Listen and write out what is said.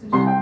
Cristo Jesus.